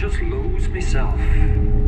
just lose myself.